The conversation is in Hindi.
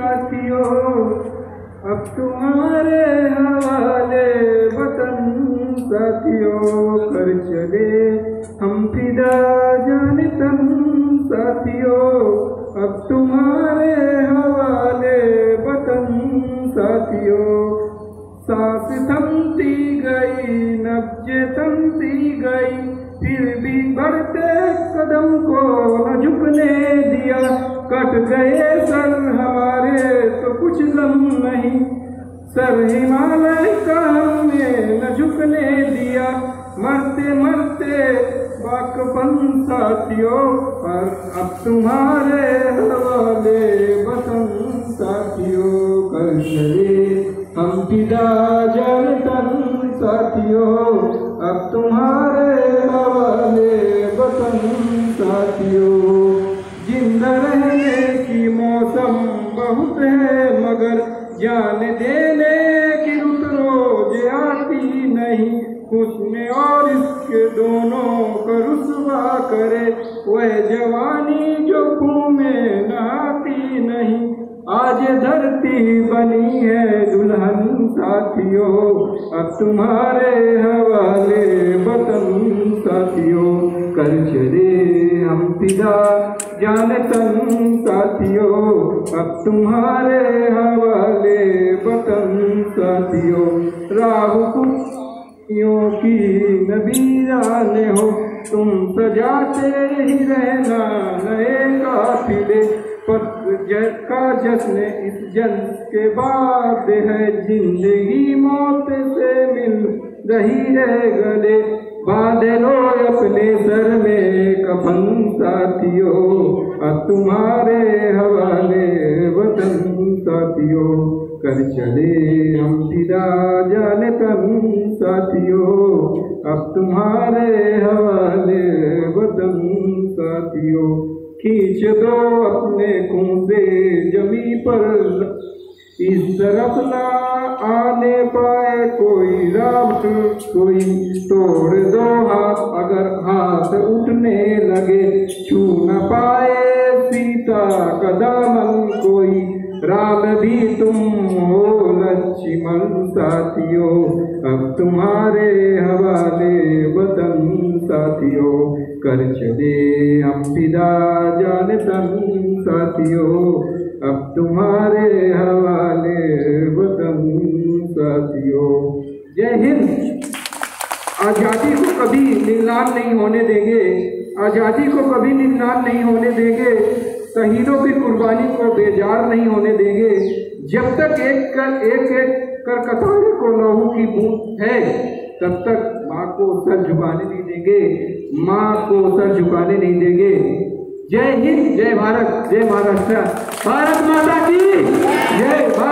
साथियों, अब तुम्हारे हवाले वतन साथियों कर चले। हम फिदा जान तन साथियों, अब तुम्हारे हवाले वतन साथियों। सांस थमती गई, नब्ज थमती गई, फिर भी बढ़ते कदम को न सर हिमालय का हमने न झुकने दिया। मरते मरते बाकपन साथियों, पर अब तुम्हारे हवाले वतन साथियों, कर चले हम पिता जनतन साथियों। अब तुम्हारे हवाले वतन साथियों, ज़िंदा रहने की मौसम बहुत जान देने की रुत रोज आती नहीं। उसने और इसके दोनों को रुसवा करे। वह जवानी जो खून में नहाती नहीं, आज धरती बनी है दुल्हन साथियों। अब तुम्हारे हवाले वतन साथियों, कर चले हम पिता जान तन साथियों, अब तुम्हारे हवाले वतन साथियों। राहु कुतियों की नबीराने हो, तुम सजाते ही रहना नए काफिले। पत्र का जश्न इस जन के बाद है, ज़िंदगी मौत से मिल रही है गले। लो अपने सर में कफन साथियों, अब तुम्हारे हवाले वतन साथियों कर चले हम पिता जाने तन साथियों, अब तुम्हारे हवाले वतन साथियों, खींच दो अपने कुंबे जमी पर, इस तरफ़ ना आने पाए कोई रावट कोई तोड़ दो लगे छू न पाए सीता का दामन कोई? राम भी तुम हो लक्ष्मण साथियों, अब तुम्हारे हवाले वतन साथियों। कर चले हम पिता जान तन साथियों, अब तुम्हारे हवाले वतन साथियों। जय हिंद। आज़ादी को कभी नीलाम नहीं होने देंगे। आज़ादी को कभी नीलाम नहीं होने देंगे। शहीदों की कुर्बानी को बेजार नहीं होने देंगे। जब तक एक कर, एक एक कर कतारे को लहू की बूंद है, तब तक माँ को सर झुकाने नहीं देंगे। माँ को सर झुकाने नहीं देंगे। जय हिंद, जय भारत, जय महाराष्ट्र। भारत माता की जय। भारत